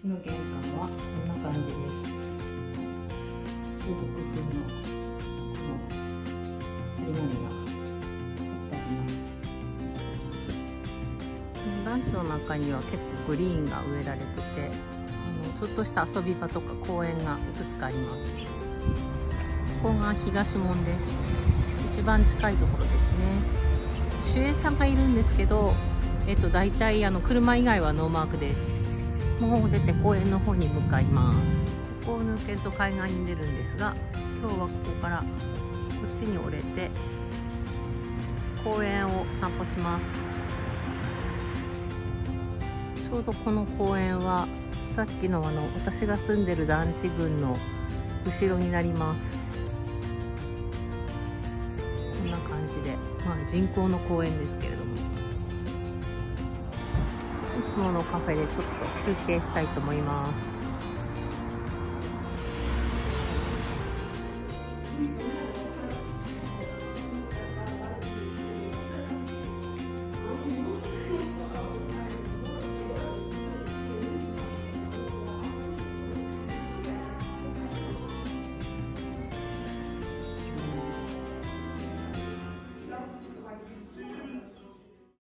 ちの玄関はこんな感じです中国風のこの張り紙が貼ってあります団地の中には結構グリーンが植えられててあのちょっとした遊び場とか公園がいくつかあります。ここが東門です。一番近いところですね。守衛さんがいるんですけどえっと大体あの車以外はノーマークです。もう出て公園の方に向かいます。ここを抜けると海岸に出るんですが今日はここからこっちに折れて公園を散歩します。ちょうどこの公園はさっきのあの私が住んでる団地群の後ろになります。こんな感じで。まあ人工の公園ですけれどものカフェでちょっと休憩したいと思います。